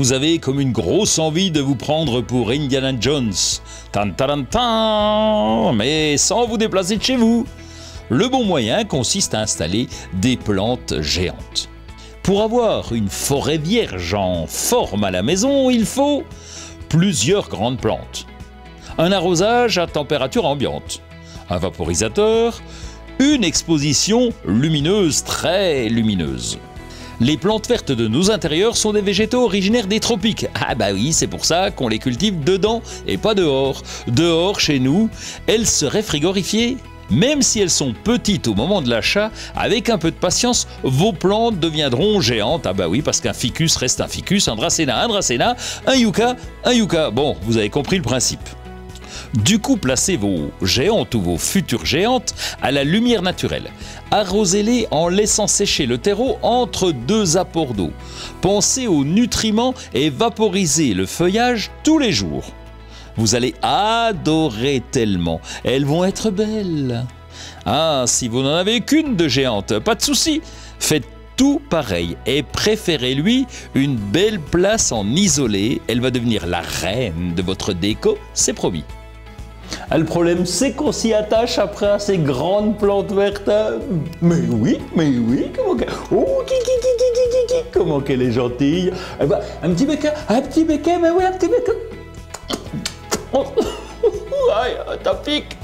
vous avez comme une grosse envie de vous prendre pour Indiana Jones. Tan, tan, tan, mais sans vous déplacer de chez vous. Le bon moyen consiste à installer des plantes géantes. Pour avoir une forêt vierge en forme à la maison, il faut plusieurs grandes plantes. Un arrosage à température ambiante. Un vaporisateur. Une exposition lumineuse, très lumineuse. Les plantes vertes de nos intérieurs sont des végétaux originaires des tropiques. Ah bah oui, c'est pour ça qu'on les cultive dedans et pas dehors. Dehors, chez nous, elles seraient frigorifiées. Même si elles sont petites au moment de l'achat, avec un peu de patience, vos plantes deviendront géantes. Ah bah oui, parce qu'un ficus reste un ficus, un dracéna, un dracéna, un yucca, un yucca. Bon, vous avez compris le principe. Du coup, placez vos géantes ou vos futures géantes à la lumière naturelle. Arrosez-les en laissant sécher le terreau entre deux apports d'eau. Pensez aux nutriments et vaporisez le feuillage tous les jours. Vous allez adorer tellement. Elles vont être belles. Ah, si vous n'en avez qu'une de géante, pas de souci. Faites tout pareil et préférez-lui une belle place en isolé. Elle va devenir la reine de votre déco, c'est promis. Ah, le problème, c'est qu'on s'y attache après à ces grandes plantes vertes. Mais oui, mais oui, comment qu'elle... Oh, qui, qui, comment qu'elle est gentille. Eh ben, un petit béquet, un petit béquet, mais oui, un petit béquet. Oh, aïe, t'as pique.